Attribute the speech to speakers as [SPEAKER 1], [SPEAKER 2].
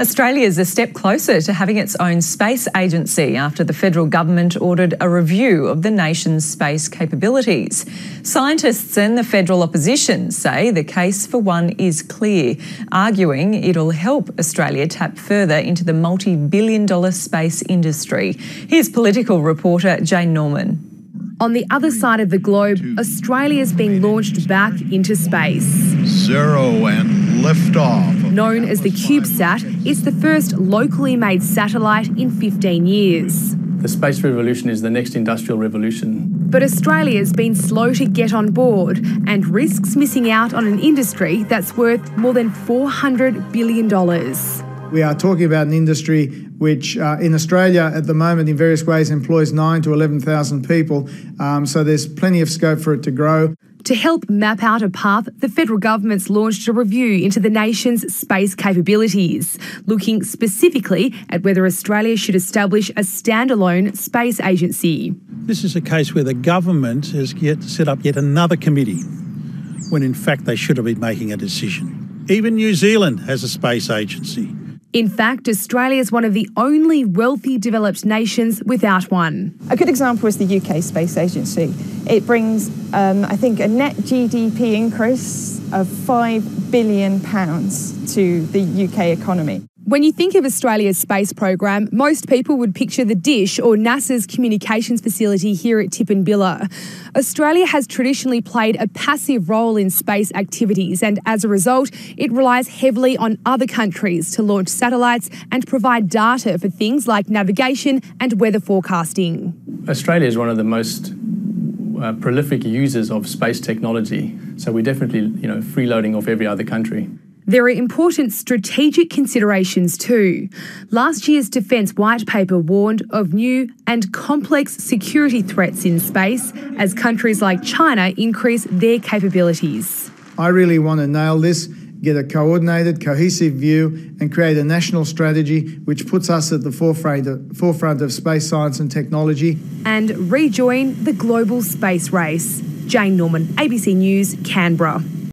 [SPEAKER 1] Australia is a step closer to having its own space agency after the federal government ordered a review of the nation's space capabilities. Scientists and the federal opposition say the case for one is clear, arguing it'll help Australia tap further into the multi billion dollar space industry. Here's political reporter Jane Norman.
[SPEAKER 2] On the other side of the globe, Australia's being launched back into space.
[SPEAKER 3] Zero and liftoff.
[SPEAKER 2] Known as the CubeSat, it's the first locally made satellite in 15 years.
[SPEAKER 4] The space revolution is the next industrial revolution.
[SPEAKER 2] But Australia's been slow to get on board and risks missing out on an industry that's worth more than $400 billion.
[SPEAKER 5] We are talking about an industry which, uh, in Australia at the moment, in various ways, employs nine to 11,000 people. Um, so there's plenty of scope for it to grow.
[SPEAKER 2] To help map out a path, the federal government's launched a review into the nation's space capabilities, looking specifically at whether Australia should establish a standalone space agency.
[SPEAKER 6] This is a case where the government has yet to set up yet another committee, when in fact they should have been making a decision. Even New Zealand has a space agency.
[SPEAKER 2] In fact, Australia is one of the only wealthy developed nations without one.
[SPEAKER 7] A good example is the UK Space Agency. It brings, um, I think, a net GDP increase of £5 billion to the UK economy.
[SPEAKER 2] When you think of Australia's space program, most people would picture the dish or NASA's communications facility here at Tidbinbilla. Australia has traditionally played a passive role in space activities, and as a result, it relies heavily on other countries to launch satellites and provide data for things like navigation and weather forecasting.
[SPEAKER 4] Australia is one of the most uh, prolific users of space technology, so we're definitely, you know, freeloading off every other country.
[SPEAKER 2] There are important strategic considerations too. Last year's Defence White Paper warned of new and complex security threats in space as countries like China increase their capabilities.
[SPEAKER 5] I really want to nail this, get a coordinated, cohesive view, and create a national strategy which puts us at the forefront of, forefront of space science and technology.
[SPEAKER 2] And rejoin the global space race. Jane Norman, ABC News, Canberra.